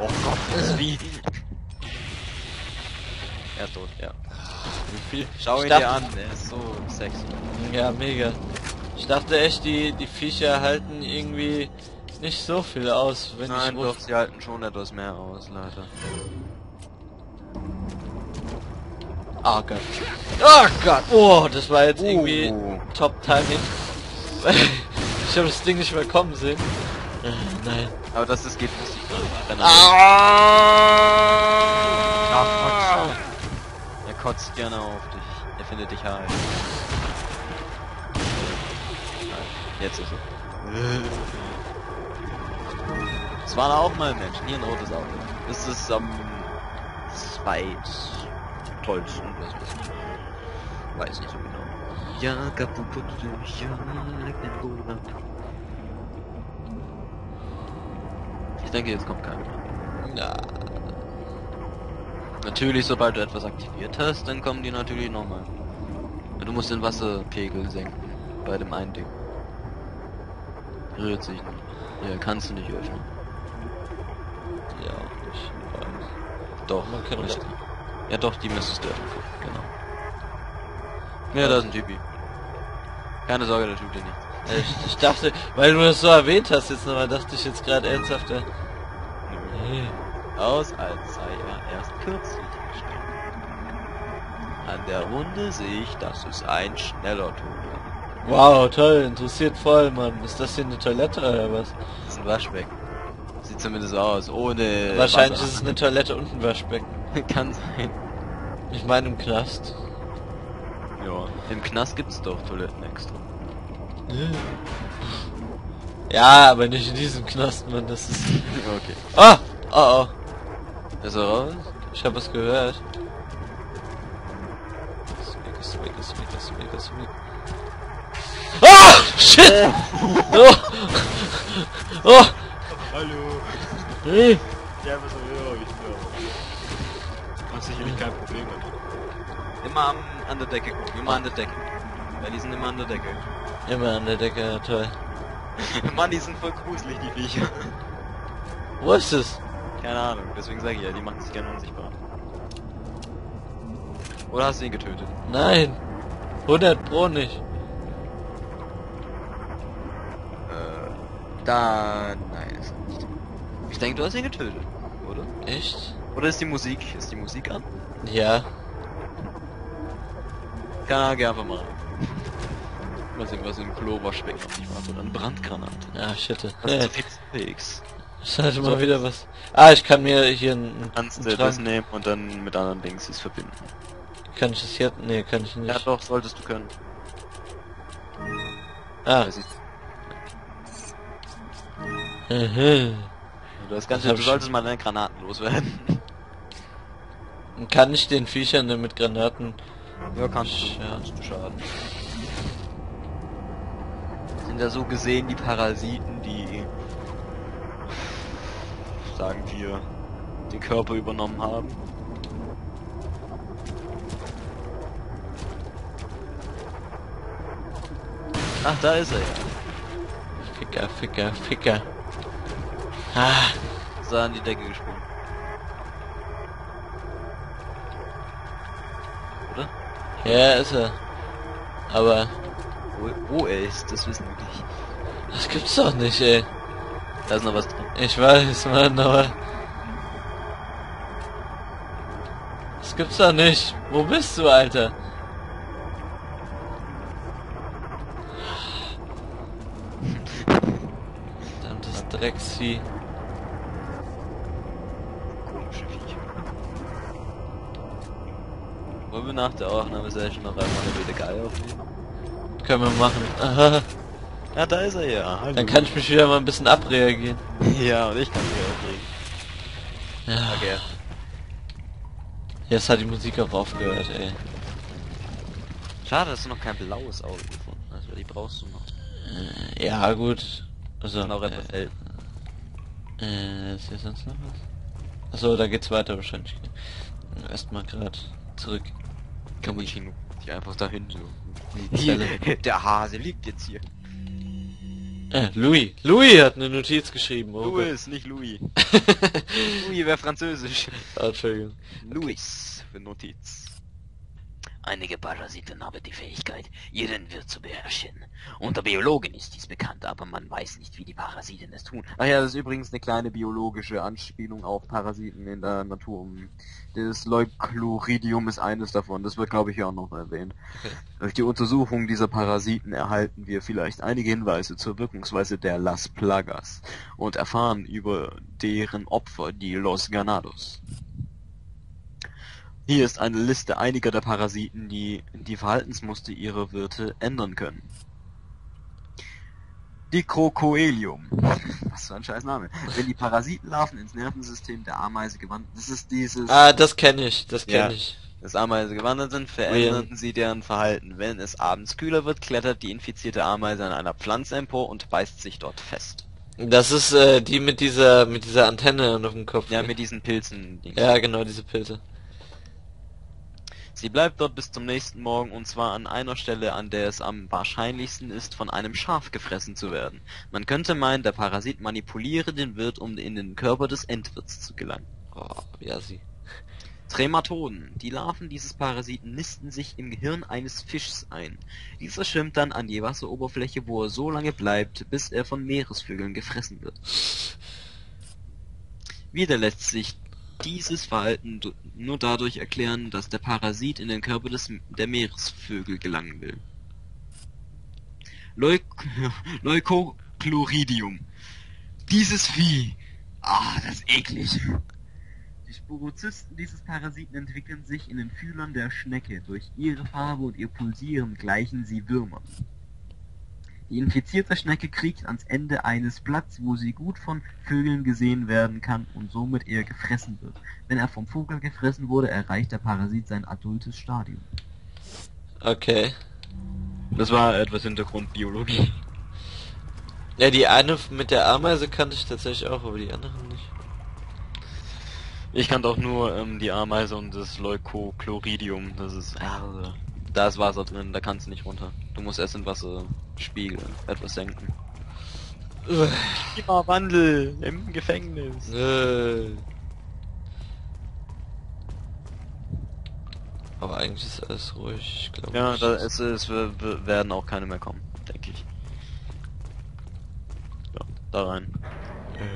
Oh Gott, das wie. Er ist tot, ja. Wie viel? Schau Ich ihn dachte- dir an, er ist so sexy. Ja, mega. Ich dachte echt, die, die Viecher halten irgendwie nicht so viel aus, wenn Nein, ich doch, sie halten schon etwas mehr aus, leider. Oh Gott. Oh Gott. Oh, das war jetzt irgendwie Oh. Top Timing. ich habe das Ding nicht mehr kommen sehen. Äh, nein. Aber das ist geht lustig. Ah! Er kotzt gerne auf dich. Er findet dich heiß. Jetzt ist er. Es waren auch mal Menschen. Hier ein rotes Auto. Das ist am zweit tollsten. Was weiß ich. Weiß nicht so genau. Ja, kaputt, ja, Ich denke, jetzt kommt keiner. Ja. Natürlich, sobald du etwas aktiviert hast, dann kommen die natürlich nochmal. Du musst den Wasserpegel senken. Bei dem einen Ding. Rührt sich nicht. Ja, kannst du nicht öffnen. Ja, nicht. Doch, Man kann doch- Ja doch, die müsstest du öffnen. Genau. Ja, da ist ein Typi. Keine Sorge, der tut dir nichts. Echt, ich dachte, weil du das so erwähnt hast jetzt nochmal, dachte ich jetzt gerade ernsthaft. äh, Nee. Aus, als sei er erst kürzlich gestorben. An der Runde sehe ich, dass es ein schneller Tod war. Wow, toll, interessiert voll, Mann. Ist das hier eine Toilette oder was? Das ist ein Waschbecken. Sieht zumindest aus, ohne Wahrscheinlich Wasser. ist es eine Toilette und ein Waschbecken. Kann sein. Ich meine im Knast. Ja. Im Knast gibt's doch Toiletten extra. Ja, aber nicht in diesem Knast, Mann. Das ist. okay. Ah! Oh oh. Ist er raus? Ich habe was gehört. Swig, swig, swig, swig, swig. Ah! Shit! Oh! Oh! Hallo. Hey! Ja, was soll ich? Ja. Hast sicherlich kein Problem damit. Immer am, an der Decke gucken, immer an der Decke. Weil die sind immer an der Decke. Immer an der Decke, ja, toll. Mann, die sind voll gruselig, die Viecher. Wo ist es? Keine Ahnung, deswegen sage ich ja, die machen sich gerne unsichtbar. Oder hast du ihn getötet? Nein! 100 Pro nicht. Äh, da... Nein, ist er nicht. Ich denke, du hast ihn getötet, oder? Echt? Oder ist die Musik, ist die Musik an? Ja. Keine Ahnung, geh einfach mal. Mal sehen, was ein Klowaschbecken auf dich macht. Oder eine Brandgranate. Shit. Was Äh, zu fix fix. ich hatte mal wieder was. Ah, ich kann mir hier einen. Kannst du das nehmen und dann mit anderen Dings verbinden. Kann ich das hier? Nee, kann ich nicht. Ja doch, solltest du können. Ah. Ich. Mhm. Du, hast ganz Das du ich- solltest mal deine Granaten loswerden. Kann ich den Viechern denn mit Granaten? Ja, kannst du- kannst du schaden. Ja so gesehen die Parasiten, die sagen wir den Körper übernommen haben. Ach, da ist er ja. Ficker, Ficker, Ficker. Ah, er an die Decke gesprungen. Oder? ja, ist er. Aber Wo, wo er ist, das wissen wir nicht. das gibt's doch nicht, ey. Da ist noch was drin. Ich weiß, Mann, aber das gibt's doch nicht. Wo bist du, Alter? Verdammtes Drecksvieh. Komische Viecher. Wollen wir nach der Aufnahmesession noch einmal eine Geil aufnehmen? Können wir machen. Aha. Ja, da ist er ja. Hallo. Dann kann ich mich wieder mal ein bisschen abreagieren. Ja, und ich kann mich aufregen. Ja. Okay. Jetzt hat die Musik auch aufgehört, ey. Schade, dass du noch kein blaues Auge gefunden hast, weil die brauchst du noch. Äh, Ja, gut. Also, Noch etwas äh, äh, ist hier sonst noch was? Achso, da geht's weiter wahrscheinlich. Erstmal gerade zurück. Cappuccino. Die einfach dahin so. Der Hase liegt jetzt hier. Äh, Louis. Louis hat eine Notiz geschrieben. Oh Louis, nicht Louis. Louis wäre französisch. Ah, Entschuldigung. Luis für Notiz. Einige Parasiten haben die Fähigkeit, ihren Wirt zu beherrschen. Unter Biologen ist dies bekannt, aber man weiß nicht, wie die Parasiten es tun. Ach ja, das ist übrigens eine kleine biologische Anspielung auf Parasiten in der Natur. Das Leuchloridium ist eines davon, das wird glaube ich auch noch erwähnt. Okay. Durch die Untersuchung dieser Parasiten erhalten wir vielleicht einige Hinweise zur Wirkungsweise der Las Plagas und erfahren über deren Opfer, die Los Ganados. Hier ist eine Liste einiger der Parasiten, die die Verhaltensmuster ihrer Wirte ändern können. Dicrocoelium. Was für ein scheiß Name. Wenn die Parasitenlarven ins Nervensystem der Ameise gewandert, das ist dieses, Ah, das kenne ich, das kenne Ja. ich. das Ameise gewandert sind, veränderten sie deren Verhalten. Wenn es abends kühler wird, klettert die infizierte Ameise an einer Pflanze empor und beißt sich dort fest. Das ist äh, die mit dieser mit dieser Antenne auf dem Kopf. Ja, mit diesen Pilzen. ja, genau, diese Pilze. Sie bleibt dort bis zum nächsten Morgen und zwar an einer Stelle, an der es am wahrscheinlichsten ist, von einem Schaf gefressen zu werden. Man könnte meinen, der Parasit manipuliere den Wirt, um in den Körper des Endwirts zu gelangen. Oh, ja, sie. Trematoden. Die Larven dieses Parasiten nisten sich im Gehirn eines Fischs ein. Dieser schwimmt dann an die Wasseroberfläche, wo er so lange bleibt, bis er von Meeresvögeln gefressen wird. Wieder lässt sich dieses Verhalten nur dadurch erklären, dass der Parasit in den Körper des, der Meeresvögel gelangen will. Leuk Leucochloridium. Dieses Vieh. Ah, das ist eklig. Die Sporozysten dieses Parasiten entwickeln sich in den Fühlern der Schnecke. Durch ihre Farbe und ihr Pulsieren gleichen sie Würmern. Die infizierte Schnecke kriegt ans Ende eines Blatts, wo sie gut von Vögeln gesehen werden kann und somit eher gefressen wird. Wenn er vom Vogel gefressen wurde, erreicht der Parasit sein adultes Stadium. Okay. Das war etwas Hintergrundbiologie. Ja, die eine mit der Ameise kannte ich tatsächlich auch, aber die anderen nicht. Ich kannte auch nur ähm, die Ameise und das Leucochloridium. Das ist also, da ist Wasser drin, da kannst du nicht runter. Du musst erst in Wasser spiegeln, etwas senken. Klimawandel im Gefängnis. Äh. Aber eigentlich ist alles ruhig, glaube Ja, ich. da ist, es w- werden auch keine mehr kommen, denke ich. Ja, da rein.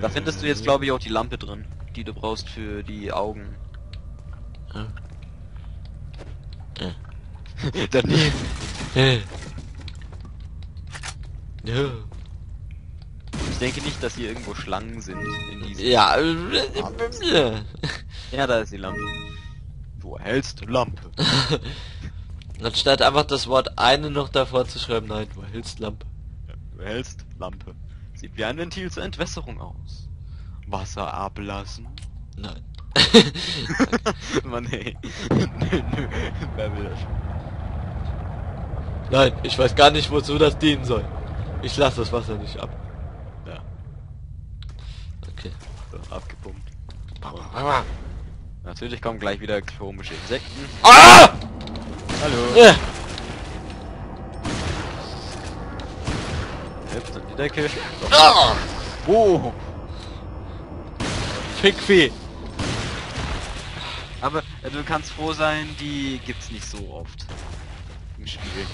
Da findest du jetzt, glaube ich, auch die Lampe drin, die du brauchst für die Augen. Ja. Daneben. Äh. Ja. Ich denke nicht, dass hier irgendwo Schlangen sind in diesem. Ja. äh, Ja, da ist die Lampe. Du erhältst Lampe. Anstatt einfach das Wort eine noch davor zu schreiben, nein, du erhältst Lampe. Du erhältst Lampe. Sieht wie ein Ventil zur Entwässerung aus. Wasser ablassen. Nein. Mann, ey. nö, nö. Wer will das schon? Nein, ich weiß gar nicht, wozu das dienen soll. Ich lasse das Wasser nicht ab. Ja, Okay. so, abgepumpt. Natürlich kommen gleich wieder komische Insekten. Ah! Hallo. Ja. Hüpft an die Decke. Ah! Oh. Fickvieh. Aber äh, du kannst froh sein, die gibt's nicht so oft. Im Spiel.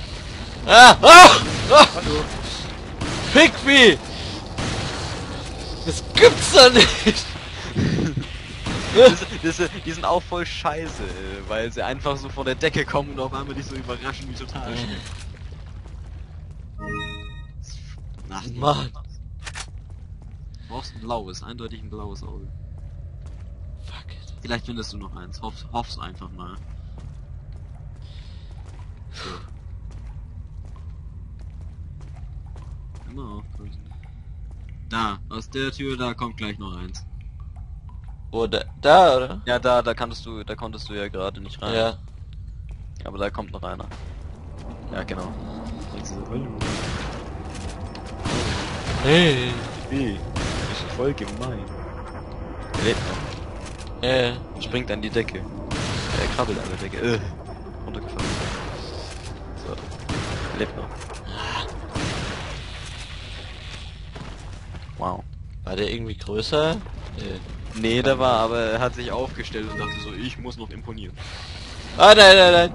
Ah! Ah! ah! Hallo. Das gibt's doch nicht! Das, das, die sind auch voll scheiße, weil sie einfach so vor der Decke kommen und auf einmal dich so überraschen wie total schnell. Nach Mann. Du brauchst ein blaues, eindeutig ein blaues Auge. Fuck it. Vielleicht findest du noch eins. Hoff, hoff's einfach mal. So. Immer aufpassen. Da, aus der Tür, da kommt gleich noch eins. Oder da, oder? Ja, da, da konntest du, da konntest du ja gerade nicht rein. Ja. Aber da kommt noch einer. Ja, genau. Hey. Hey, das ist voll gemein. Er lebt noch. Ja. Springt an die Decke. Er krabbelt an der Decke. Äh, runtergefallen. So. Er lebt noch. War der irgendwie größer? Nee. Nee, der war, aber er hat sich aufgestellt und dachte so, ich muss noch imponieren. Ah, nein, nein, nein.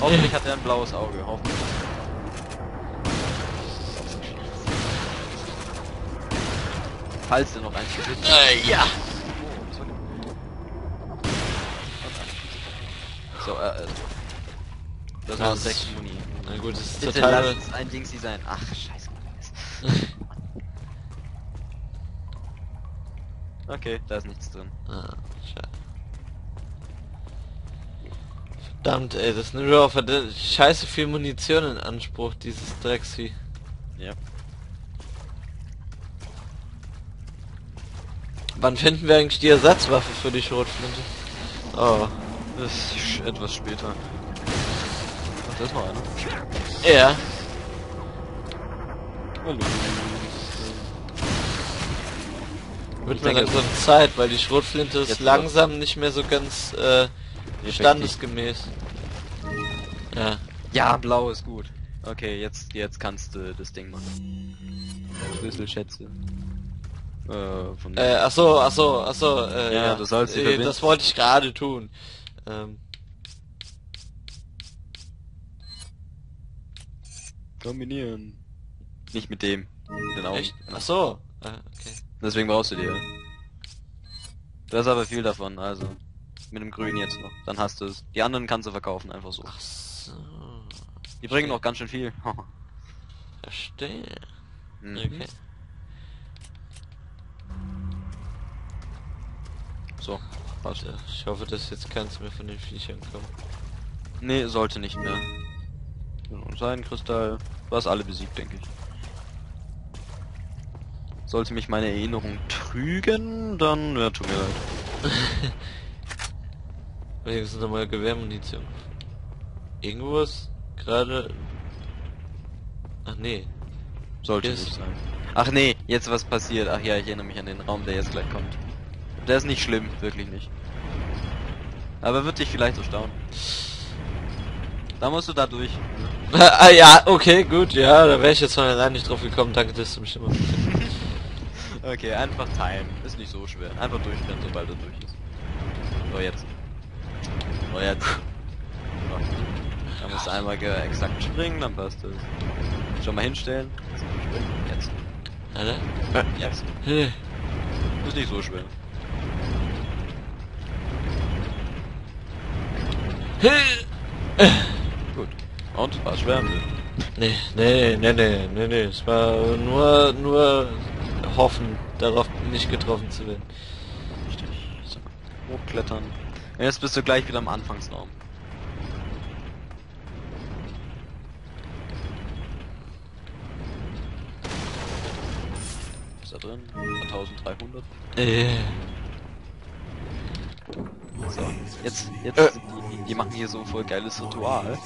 Hoffentlich hat er ein blaues Auge, hoffentlich. Falls er noch eins besitzt. Äh, ja. So, äh, äh. Das war das- sechs Muni. Na gut, das ist Bitte total... lass ein Dingsi sein. Ach, scheiße. Okay, da ist nichts drin. Ah, schade. Verdammt, ey, das nimmt mir auch verdammt scheiße viel Munition in Anspruch, dieses Drecksvieh. Ja. Wann finden wir eigentlich die Ersatzwaffe für die Schrotflinte? Oh. Das ist etwas später. Ach, da ist noch einer. Ja. Hallo. Wird mir langsam Zeit, weil die Schrotflinte ist langsam nicht mehr so ganz äh, standesgemäß. Ja. Ja, blau ist gut. Okay, jetzt, jetzt kannst du das Ding machen. Schlüsselschätze. Äh, von Äh, ach so, ach so, ach so, äh, Ja, ja, du sollst sie äh. Das wollte ich gerade tun. Ähm, kombinieren. Nicht mit dem. mit Den Augen. echt? Ach so. Äh, okay. Deswegen brauchst du die. ja. Du hast aber viel davon, also. Mit dem Grün jetzt noch. Dann hast du es. Die anderen kannst du verkaufen, einfach so. Ach so. Die bringen noch ganz schön viel. Verstehe. Mhm. Okay. So, passt. Warte, ich hoffe, dass jetzt keins mehr von den Viechern kommt. Nee, sollte nicht mehr. Und sein Kristall. Du hast alle besiegt, denke ich. Sollte mich meine Erinnerung trügen, dann ja, tut mir leid. Wenigstens nochmal Gewehrmunition. Irgendwo ist gerade... Ach nee. Sollte Hier ist- nicht sein. Ach nee, jetzt was passiert. Ach ja, ich erinnere mich an den Raum, der jetzt gleich kommt. Der ist nicht schlimm, wirklich nicht. Aber wird dich vielleicht erstaunen. Da musst du da durch. ah ja, okay, gut, ja, da wäre ich jetzt von allein nicht drauf gekommen. Danke, dass du mich immer... Okay, einfach teilen. Ist nicht so schwer. Einfach durchrennen, sobald er durch ist. So, jetzt. So, jetzt. So. Da musst du einmal exakt springen, dann passt es. Schon mal hinstellen. Jetzt. Jetzt. Ist nicht so schwer. Gut. Und? War schwer? Nee, nee, nee, nee, nee, nee. Es war nur, nur hoffen, darauf nicht getroffen zu werden. Richtig. So. Hochklettern. Und jetzt bist du gleich wieder am Anfangsraum. Ist da drin? 1300. Äh, So, jetzt, jetzt, Äh. die, die machen hier so ein voll geiles Ritual.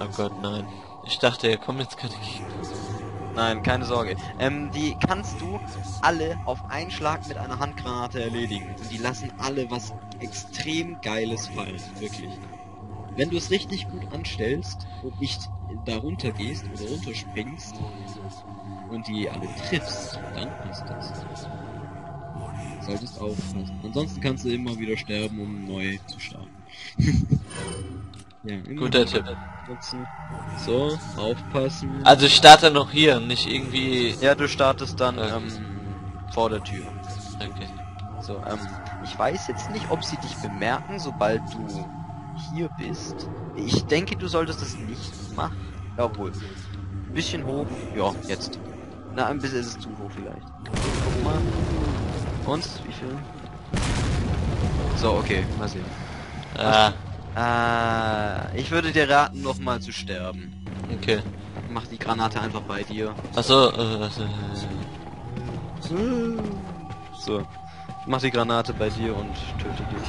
oh Gott, nein. Ich dachte, er kommt jetzt keine Gegner. Nein, keine Sorge. Ähm, die kannst du alle auf einen Schlag mit einer Handgranate erledigen. Und die lassen alle was extrem Geiles fallen. Wirklich. Wenn du es richtig gut anstellst und nicht da runter gehst oder runterspringst und die alle triffst, dann passt das. Solltest aufpassen. Ansonsten kannst du immer wieder sterben, um neu zu starten. ja, Guter Tipp. So, aufpassen. Also ich starte noch hier, nicht irgendwie... Ja, du startest dann Okay. ähm, vor der Tür. Okay. So, ähm, ich weiß jetzt nicht, ob sie dich bemerken, sobald du hier bist. Ich denke, du solltest das nicht machen. Ja, obwohl. Ein bisschen hoch. Ja, jetzt. Na, ein bisschen ist es zu hoch vielleicht. Guck mal. Und? Wie viel? So, okay, mal sehen. Ah, Ah, ich würde dir raten, nochmal zu sterben. okay. Mach die Granate einfach bei dir. Achso, äh, So. Mach die Granate bei dir und töte dich.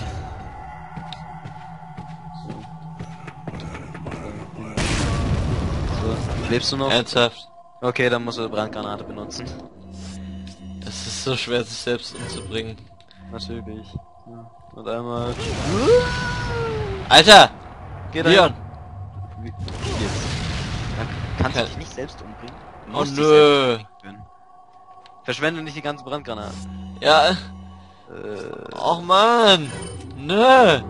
So. so. Lebst du noch? ernsthaft. Okay, dann musst du Brandgranate benutzen. Es ist so schwer, sich selbst umzubringen. Natürlich. Ja. Und einmal. Alter! Geh Leon! Wie- wie Jetzt. Kannst du dich nicht selbst umbringen. Du Oh nö! Verschwende nicht die ganze Brandgranate. Ja, Äh, Och man! Nö!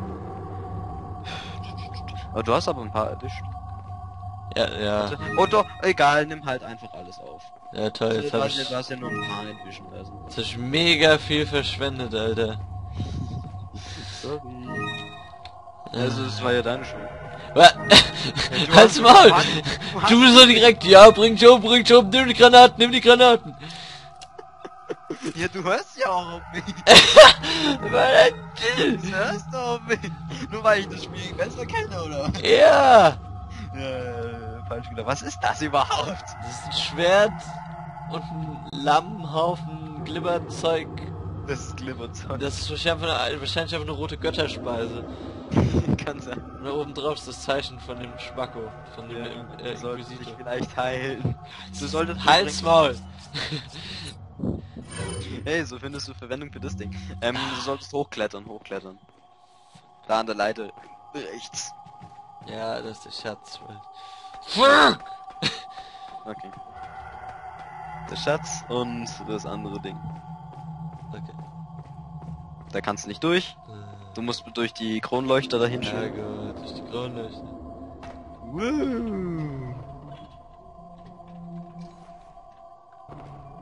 aber du hast aber ein paar erwischt. Ja, ja, Oh doch, egal, nimm halt einfach alles auf. ja toll, Du jetzt hab hast, ich, du hast ja nur ein paar entwischen lassen. hab ich mega viel verschwendet, Alter. Sorry. Also, es war ja deine Schuld. Halt's Maul! Du bist so direkt, ja, bring schon, bring schon, nimm die Granaten, nimm die Granaten! Ja, du hörst ja auch auf mich. Was? Du hörst doch auf mich. Nur weil ich das Spiel besser kenne, oder? Ja! Ja, falsch wieder. Was ist das überhaupt? Das ist ein Schwert und ein Lammhaufen Glibberzeug. Das ist Glibberzeug. Das ist wahrscheinlich einfach eine, wahrscheinlich einfach eine rote Götterspeise. kann sein. Und oben drauf ist das Zeichen von dem Schmacko, von dem Ja, äh, du solltest dich Inquisitor. vielleicht heilen. Du solltest Halt's Maul! Hey, so findest du Verwendung für das Ding. Ähm, du solltest hochklettern, hochklettern. Da an der Leiter. Rechts. Ja, das ist der Schatz. Okay. Der Schatz und das andere Ding. Okay. Da kannst du nicht durch. Du musst durch die Kronleuchter dahin Ja schauen. gut, durch die Kronleuchte. Woo.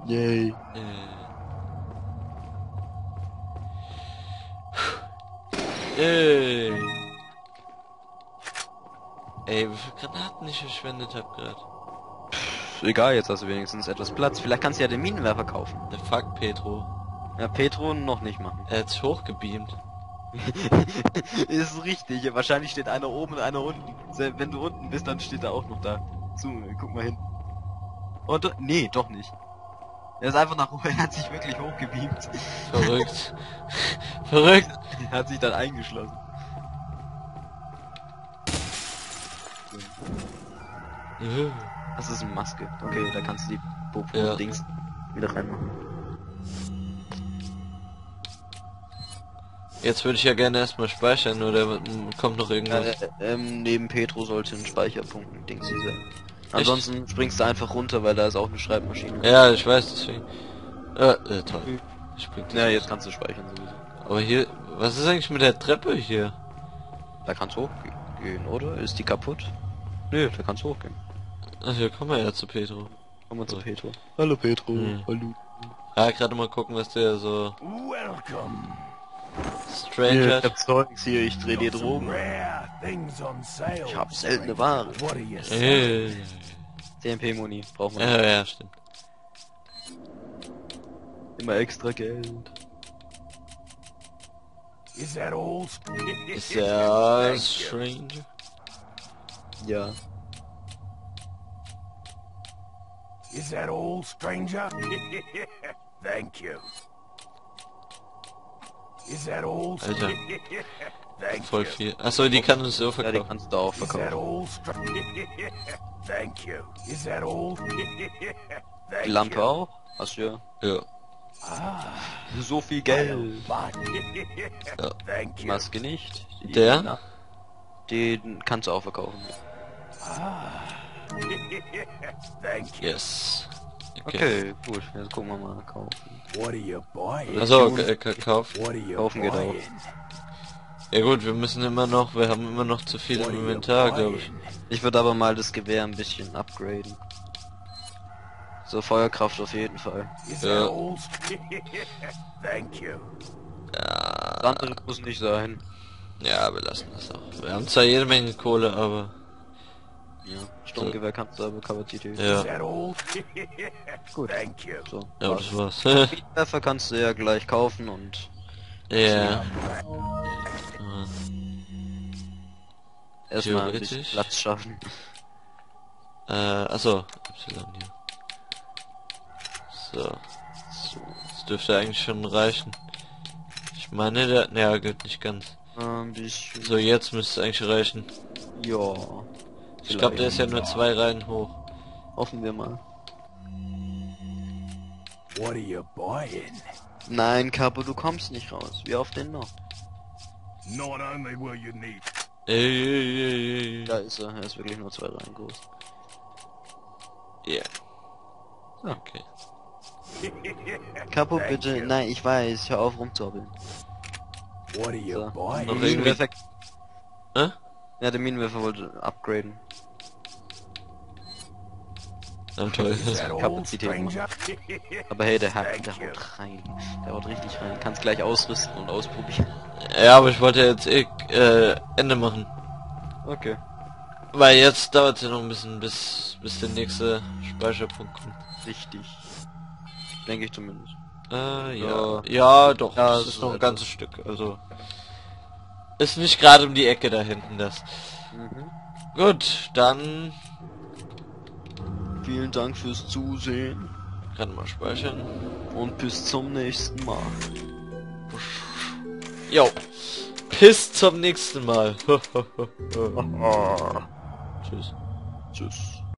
Yay. Äh. Ey. Ey, wie viel Granaten ich verschwendet hab grad. Egal, jetzt hast du wenigstens etwas Platz. Vielleicht kannst du ja den Minenwerfer kaufen. Der Fuck Petro. Ja, Petro noch nicht machen. Er hat sich hochgebeamt. ist richtig. Wahrscheinlich steht einer oben und einer unten. Wenn du unten bist, dann steht er auch noch da. Zu, guck mal hin. Und do- nee, doch nicht. Er ist einfach nach oben. Er hat sich wirklich hochgebeamt. Verrückt. Verrückt. Er hat sich dann eingeschlossen. Das ist eine Maske. Okay, da kannst du die Popo Ja. Dings wieder reinmachen. Jetzt würde ich ja gerne erstmal speichern, oder kommt noch Ja, irgendwas? äh, ähm, neben Petro sollte ein Speicherpunkt ein Dings sein. Ansonsten springst du einfach runter, weil da ist auch eine Schreibmaschine. Ja, ich weiß, deswegen. Äh, äh toll. Springt Ja, jetzt kannst du speichern sowieso. Aber hier, was ist eigentlich mit der Treppe hier? Da kannst du hochgehen, oder? Ist die kaputt? Nö, da kannst du hochgehen. Ach, hier kommen wir ja zu Petro. Komm mal zu. Petro. Hallo Petro. Hm. Hallo. Ja, gerade mal gucken, was der so Welcome. Stranger. Zeugs hier, ich dreh dir Got some Rare things on sale. Ich hab seltene Ware. What are you saying? Äh, TMP-Moni, braucht man ja, ja, stimmt. immer extra Geld. Is that all? Ist der. Stranger? Ja. Is that all, stranger? Thank you. Is that all? Alter. Thank Voll you. viel. Achso, die kann uns so Ja, die verkaufen. kannst du auch Is that verkaufen. all, stranger? Thank you. Is that all? Thank Die Lampe you. auch? Hast du ja. Ja. So viel Geld. Ja. Thank Die you. Maske nicht. Die, Der? Na, den kannst du auch verkaufen. You. Yes. Okay. Okay, gut. Jetzt gucken wir mal kaufen. Also, Kauf. What are you Kaufen geht auch. Ja gut, wir müssen immer noch, wir haben immer noch zu viel im Inventar, glaube ich. Ich würde aber mal das Gewehr ein bisschen upgraden. So Feuerkraft auf jeden Fall. Ja. Das andere muss nicht sein. Ja, wir lassen das auch. Wir haben zwar jede Menge Kohle, aber... Ja. Sturmgewehr kannst du aber Kapazität. Ja? Gut. Thank you. So. ja das war's. Speedwerfer kannst du ja gleich kaufen und ja. erstmal Theoretisch. bisschen Platz schaffen. Äh, achso, Y hier. So. So. Das dürfte eigentlich schon reichen. Ich meine, der... Naja, geht nicht ganz. Ein bisschen. So, jetzt müsste es eigentlich reichen. Ja. Ich glaube, der ist ja nur zwei Reihen hoch. Hoffen wir mal. What are you buying? Nein, Capo, du kommst nicht raus. Wie oft denn noch? Not only will you need Ey, ey, ey, ey. Da ist er. Er ist wirklich nur zwei Reihen groß. Ja. Ja. Okay. Thank bitte. you. Nein, ich weiß. Hör auf rumzuhobbeln. What are you So. buying? Noch Minenwerfer... Hä? Ja, der Minenwerfer wollte upgraden. Na toll. Stranger? Aber hey, der, hat, der haut rein. Der haut richtig rein. Kannst gleich ausrüsten und ausprobieren. Ja, aber ich wollte jetzt eh, äh, Ende machen. Okay. Weil jetzt dauert es ja noch ein bisschen, bis, bis der nächste Speicherpunkt kommt. Richtig. Denke ich zumindest. Äh, ja. Ja. Doch, Ja, das das ist ist noch ein etwas. ganzes Stück, also... Ist nicht gerade um die Ecke da hinten, das. Mhm. Gut, dann... Vielen Dank fürs Zusehen Kann mal speichern. und bis zum nächsten Mal. Jo. Bis zum nächsten Mal. Tschüss. Tschüss.